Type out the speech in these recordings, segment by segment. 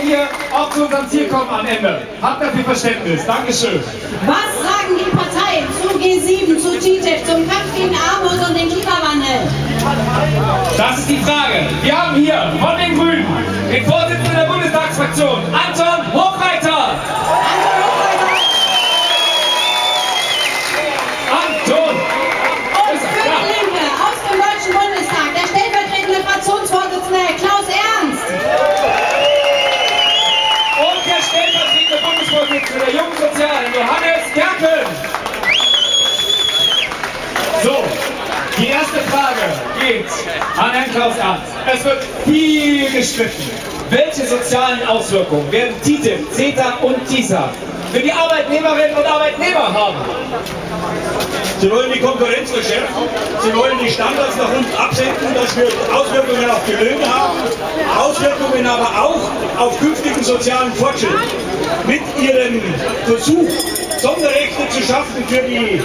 hier auch zu unserem Ziel kommen am Ende. Habt dafür Verständnis. Dankeschön. Was sagen die Parteien zu G7, zu TTIP, zum Kampf gegen Armut und den Klimawandel? Das ist die Frage. Wir haben hier von den Grünen Herrn Klaus Ernst. Es wird viel gestritten. Welche sozialen Auswirkungen werden TTIP, CETA und TISA für die Arbeitnehmerinnen und Arbeitnehmer haben? Sie wollen die Konkurrenz verschärfen, Sie wollen die Standards nach unten absenken, das wird Auswirkungen auf die Löhne haben, Auswirkungen aber auch auf künftigen sozialen Fortschritt. Mit Ihrem Versuch, Sonderrechte zu schaffen für die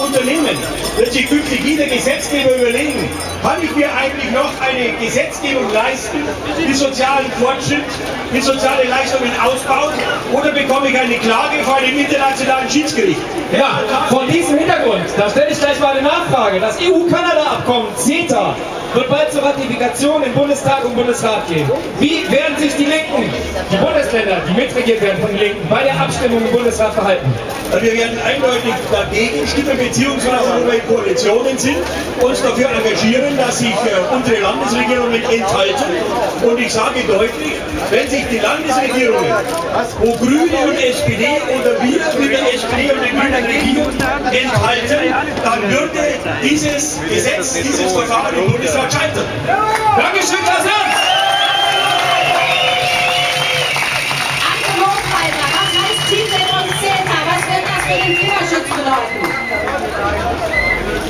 Unternehmen, wird sich künftig jeder Gesetzgeber überlegen, kann ich mir eigentlich noch eine Gesetzgebung leisten, die sozialen Fortschritt, die soziale Leistungen ausbaut, oder bekomme ich eine Klage vor einem internationalen Schiedsgericht? Ja, vor diesem Hintergrund, da stelle ich gleich mal eine Nachfrage. Das EU-Kanada-Abkommen, CETA, wird bald zur Ratifikation im Bundestag und Bundesrat gehen. Wie werden sich die Linken, die Bundesländer, die mitregiert werden von den Linken, bei der Abstimmung im Bundesrat verhalten? Wir werden eindeutig dagegen stimmen, beziehungsweise wo wir in Koalitionen sind, uns dafür engagieren, dass sich äh, unsere Landesregierungen enthalten. Und ich sage deutlich, wenn sich die Landesregierungen, wo Grüne und SPD oder wir mit der SPD und den Grünen regieren, enthalten, dann würde dieses Gesetz, dieses Verfahren im Bundesrat Dankeschön, für den Klimaschutz bedeuten?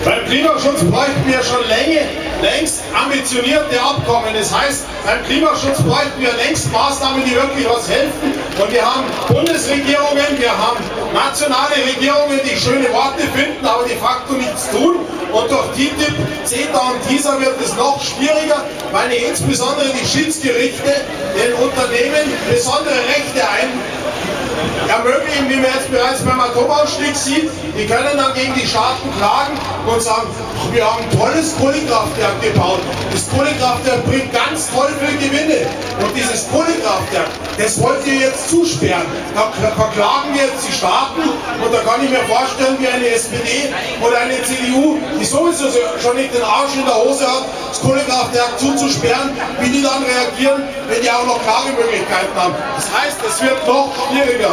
Beim Klimaschutz bräuchten wir schon Länge, längst ambitionierte Abkommen. Das heißt, beim Klimaschutz bräuchten wir längst Maßnahmen, die wirklich was helfen. Und wir haben Bundesregierungen, wir haben nationale Regierungen, die schöne Worte finden, aber de facto nichts tun. Und durch TTIP, CETA und TISA wird es noch schwieriger, weil insbesondere die Schiedsgerichte den Unternehmen besondere Rechte ein ermöglichen, wie man jetzt bereits beim Atomausstieg sieht. Die können dann gegen die Staaten klagen und sagen, wir haben ein tolles Kohlekraftwerk gebaut. Das Kohlekraftwerk bringt ganz toll viel Gewinne. Und dieses Kohlekraftwerk, das wollt ihr jetzt zusperren. Da verklagen wir jetzt die Staaten und da kann ich mir vorstellen, wie eine SPD oder eine CDU, die sowieso schon nicht den Arsch in der Hose hat, das Kohlekraftwerk zuzusperren, wie die dann reagieren, wenn die auch noch Klagemöglichkeiten haben. Das heißt, es wird noch schwieriger.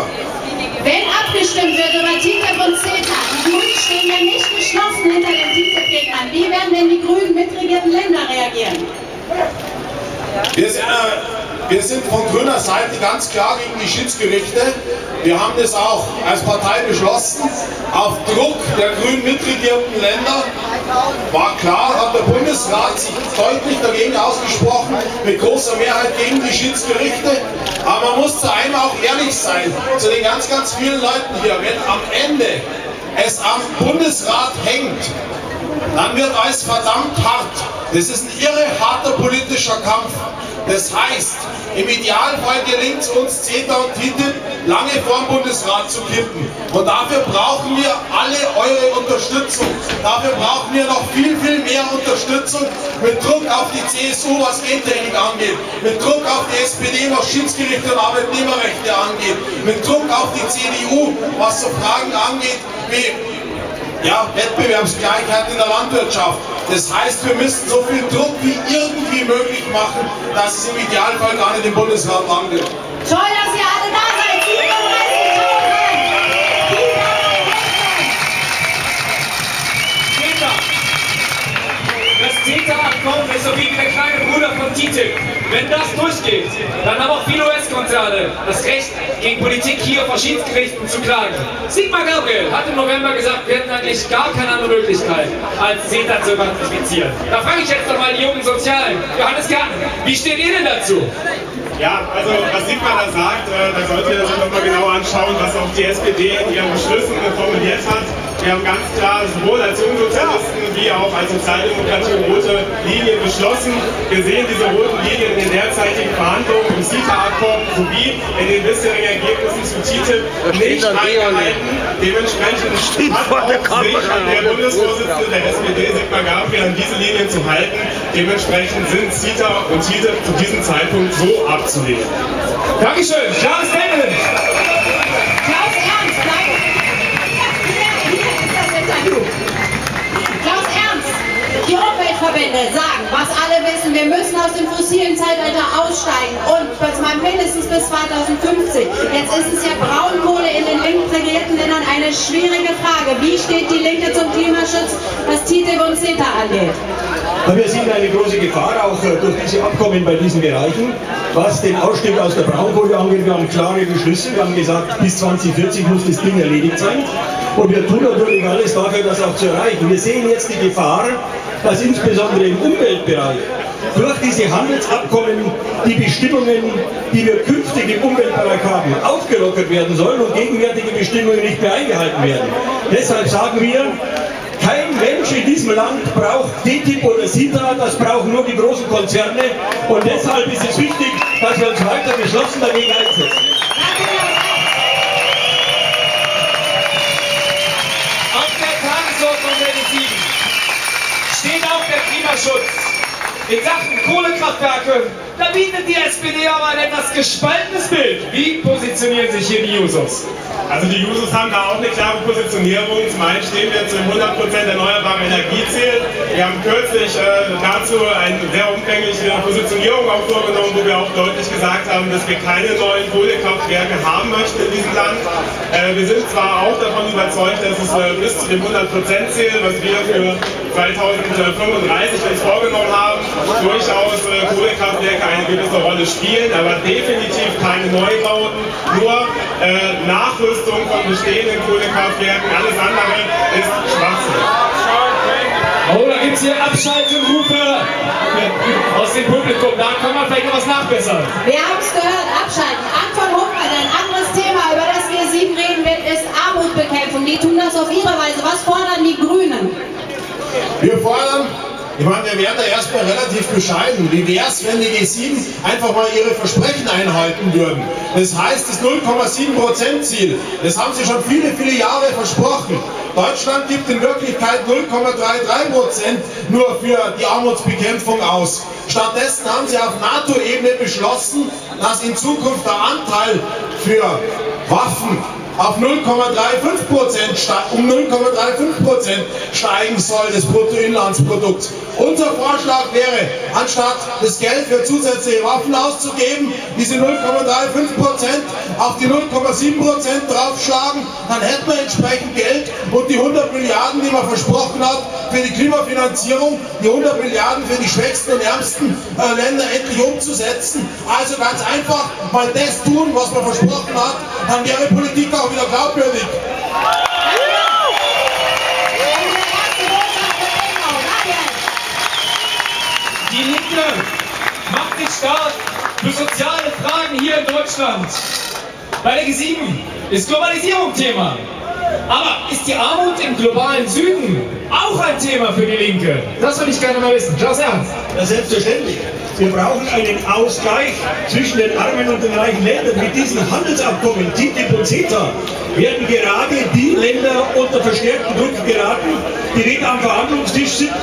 Wenn abgestimmt wird über TTIP und CETA, die Grünen stehen ja nicht geschlossen hinter den TTIP-Gegnern. Wie werden denn die grünen mitregierten Länder reagieren? Wir sind, äh, wir sind von grüner Seite ganz klar gegen die Schiedsgerichte. Wir haben das auch als Partei beschlossen. Auf Druck der grün mitregierten Länder war klar, hat der Bundesrat sich deutlich dagegen ausgesprochen, mit großer Mehrheit gegen die Schiedsgerichte. Aber man muss zu einem auch ehrlich sein, zu den ganz, ganz vielen Leuten hier, wenn am Ende es am Bundesrat hängt, dann wird alles verdammt hart. Das ist ein irre harter politischer Kampf. Das heißt, im Idealfall gelingt es uns, CETA und TTIP lange vor dem Bundesrat zu kippen. Und dafür brauchen wir alle eure Unterstützung. Dafür brauchen wir noch viel, viel mehr Unterstützung mit Druck auf die CSU, was Gentechnik angeht, mit Druck auf die SPD, was Schiedsgerichte und Arbeitnehmerrechte angeht, mit Druck auf die CDU, was so Fragen angeht wie ja, Wettbewerbsgleichheit in der Landwirtschaft. Das heißt, wir müssen so viel Druck wie irgendwie möglich machen, dass es im Idealfall gar nicht im Bundesrat landet. Toll, dass ihr alle da seid. 37.000. Das CETA-Abkommen ist so wie der kleine Bruder von TTIP. Wenn das durchgeht, dann haben auch viele US-Konzerne das Recht, gegen Politik hier vor Schiedsgerichten zu klagen. Sigmar Gabriel hat im November gesagt, wir hätten eigentlich gar keine andere Möglichkeit, als CETA zu ratifizieren. Da frage ich jetzt nochmal die jungen Sozialen. Johannes Garten, wie steht ihr denn dazu? Ja, also was Sigmar da sagt, äh, da sollte ihr sich nochmal genau anschauen, was auch die SPD in ihren Beschlüssen formuliert hat. Wir haben ganz klar sowohl als Jungsozialisten wie auch als Sozialdemokratie rote Linien beschlossen. Wir sehen diese roten Linien in den derzeitigen Verhandlungen im CETA-Abkommen sowie in den bisherigen Ergebnissen zu TTIP nicht eingehalten. Dementsprechend hat auch sich der Bundesvorsitzende der SPD, Sigmar Gabriel, an diese Linien zu halten. Dementsprechend sind CETA und TTIP zu diesem Zeitpunkt so abzulehnen. Dankeschön. Klares Statement. Umweltverbände sagen, was alle wissen, wir müssen aus dem fossilen Zeitalter aussteigen und bis mal mindestens bis 2050. Jetzt ist es ja Braunkohle in den linken regierten Ländern eine schwierige Frage. Wie steht die Linke zum Klimaschutz, was TTIP und CETA angeht? Wir sehen eine große Gefahr auch äh, durch diese Abkommen bei diesen Bereichen. Was den Ausstieg aus der Braunkohle angeht, wir haben klare Beschlüsse. Wir haben gesagt, bis 2040 muss das Ding erledigt sein. Und wir tun natürlich alles dafür, das auch zu erreichen. Wir sehen jetzt die Gefahr, dass insbesondere im Umweltbereich durch diese Handelsabkommen die Bestimmungen, die wir künftig im Umweltbereich haben, aufgelockert werden sollen und gegenwärtige Bestimmungen nicht mehr eingehalten werden. Deshalb sagen wir, kein Mensch in diesem Land braucht TTIP oder CETA, das brauchen nur die großen Konzerne. Und deshalb ist es wichtig, dass wir uns weiter geschlossen dagegen einsetzen. Klimaschutz. In Sachen Kohlekraftwerke, da bietet die SPD aber ein etwas gespaltenes Bild. Wie positionieren sich hier die Jusos? Also die Jusos haben da auch eine klare Positionierung. Zum einen stehen wir zum 100% erneuerbare Energieziel. Wir haben kürzlich äh, dazu eine sehr umfängliche Positionierung auch vorgenommen, wo wir auch deutlich gesagt haben, dass wir keine neuen Kohlekraftwerke haben möchten in diesem Land. Äh, wir sind zwar auch davon überzeugt, dass es äh, bis zu dem 100%-Ziel, was wir für 2035 uns vorgenommen haben, durchaus äh, Kohlekraftwerke eine gewisse Rolle spielen, aber definitiv keine Neubauten, nur äh, Nachrüstung von bestehenden Kohlekraftwerken. Alles andere ist Schwachsinn. Oh, da gibt es hier Abschaltrufe aus dem Publikum. Da kann man vielleicht noch was nachbessern. Wir haben es gehört, abschalten. Anton Hofmann, ein anderes Thema, über das G7 reden wird, ist Armutbekämpfung. Die tun das auf ihre Weise. Was fordern die Grünen? Wir fordern, ich meine, wir wären da erstmal relativ bescheiden. Wie wäre es, wenn die G7 einfach mal ihre Versprechen einhalten würden? Das heißt, das 0,7% Ziel, das haben sie schon viele, viele Jahre versprochen. Deutschland gibt in Wirklichkeit 0,33% nur für die Armutsbekämpfung aus. Stattdessen haben sie auf NATO-Ebene beschlossen, dass in Zukunft der Anteil für Waffen auf 0,35 Prozent um 0,35 Prozent steigen soll des Bruttoinlandsprodukts. Unser Vorschlag wäre, anstatt das Geld für zusätzliche Waffen auszugeben, diese 0,35 Prozent auf die 0,7 Prozent draufschlagen, dann hätten wir entsprechend Geld und die 100 Milliarden, die man versprochen hat für die Klimafinanzierung, die 100 Milliarden für die schwächsten und ärmsten äh, Länder endlich umzusetzen. Also ganz einfach mal das tun, was man versprochen hat, dann wäre Politik auch wieder glaubwürdig. Die Linke macht sich stark für soziale Fragen hier in Deutschland. Bei der G7 ist Globalisierung Thema. Aber ist die Armut im globalen Süden auch ein Thema für die Linke? Das würde ich gerne mal wissen. Klaus Ernst. Ja, selbstverständlich. Wir brauchen einen Ausgleich zwischen den armen und den reichen Ländern. Mit diesen Handelsabkommen, TTIP und CETA, werden gerade die Länder unter verstärkten Druck geraten, die weder am Verhandlungstisch sind,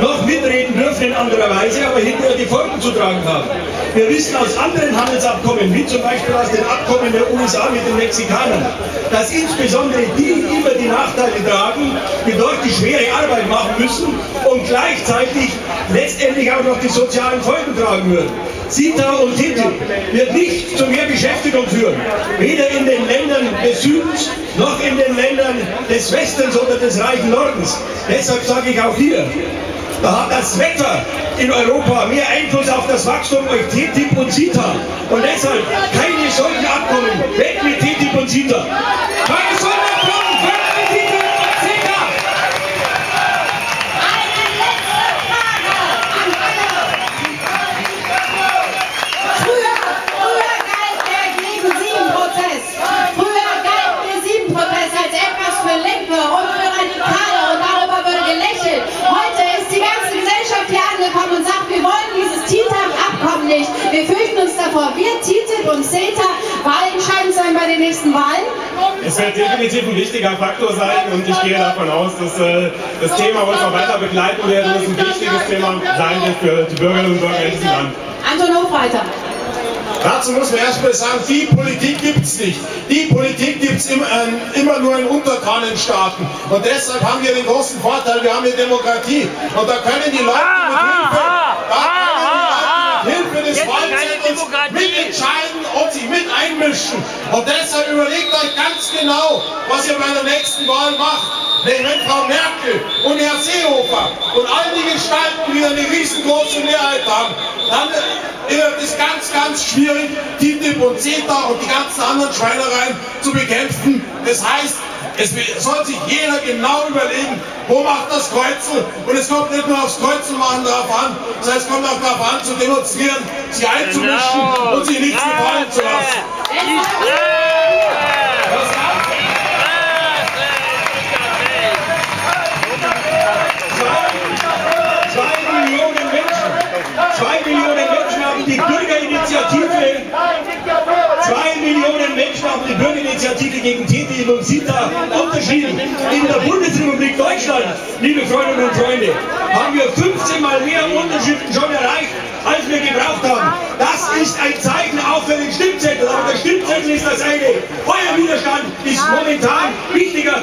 noch mitreden dürfen in anderer Weise, aber hinterher die Folgen zu tragen haben. Wir wissen aus anderen Handelsabkommen, wie zum Beispiel aus den Abkommen der USA mit den Mexikanern, dass insbesondere die immer die Nachteile tragen, die dort die schwere Arbeit machen müssen und gleichzeitig letztendlich auch noch die sozialen Folgen tragen würden. CETA und TTIP wird nicht zu mehr Beschäftigung führen, weder in den Ländern des Südens noch in den Ländern des Westens oder des reichen Nordens. Deshalb sage ich auch hier, da hat das Wetter in Europa mehr Einfluss auf das Wachstum als TTIP und CETA. Und deshalb keine solchen Abkommen. Weg mit TTIP und CETA. Keine Sonderabkommen, TTIP und CETA wahlentscheidend sein bei den nächsten Wahlen? Es wird definitiv ein wichtiger Faktor sein und ich gehe davon aus, dass äh, das Thema uns auch weiter begleiten wird und es ein wichtiges Thema sein wird für die Bürgerinnen und Bürger in diesem Land. Anton Hofreiter. Dazu muss man erstmal sagen, die Politik gibt es nicht. Die Politik gibt es immer, äh, immer nur in untertanen Staaten. Und deshalb haben wir den großen Vorteil, wir haben eine Demokratie. Und da können die Leute mit Hilfe, Wahlzettels mitentscheiden und sich mit einmischen. Und deshalb überlegt euch ganz genau, was ihr bei der nächsten Wahl macht. Denn wenn Frau Merkel und Herr Seehofer und all die Gestalten wieder eine riesengroße Mehrheit haben, dann wird es ganz, ganz schwierig, TTIP und CETA und die ganzen anderen Schweinereien zu bekämpfen. Das heißt, es soll sich jeder genau überlegen, wo macht das Kreuzel. Und es kommt nicht nur aufs Kreuzel machen drauf an, heißt, es kommt auch darauf an, zu demonstrieren, sich einzumischen genau. und sich nichts gefallen zu lassen. Bürgerinitiative gegen TTIP und CETA unterschrieben. In der Bundesrepublik Deutschland, liebe Freundinnen und Freunde, haben wir 15 Mal mehr Unterschriften schon erreicht, als wir gebraucht haben. Das ist ein Zeichen auch für den Stimmzettel. Aber der Stimmzettel ist das eine. Euer Widerstand ist momentan wichtiger